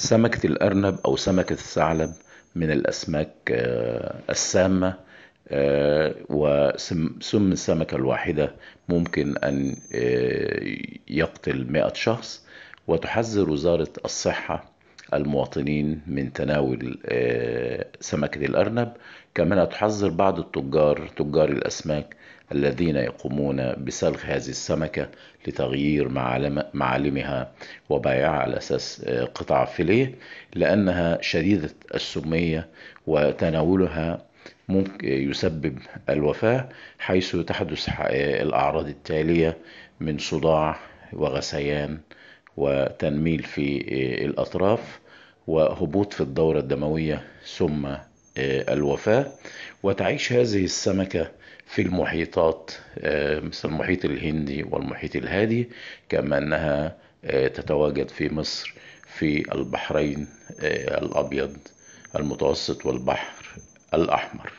سمكة الأرنب أو سمكة الثعلب من الأسماك السامة وسم السمكة الواحدة ممكن أن يقتل مئة شخص وتحذر وزارة الصحة المواطنين من تناول سمكة الأرنب. كما تحذر بعض التجار تجار الأسماك الذين يقومون بسلخ هذه السمكة لتغيير معالمها وبيعها على أساس قطع فيليه لأنها شديدة السمية وتناولها ممكن يسبب الوفاة حيث تحدث الأعراض التالية من صداع وغثيان وتنميل في الأطراف. وهبوط في الدورة الدموية ثم الوفاة. وتعيش هذه السمكة في المحيطات مثل المحيط الهندي والمحيط الهادي كما أنها تتواجد في مصر في البحرين الأبيض المتوسط والبحر الأحمر.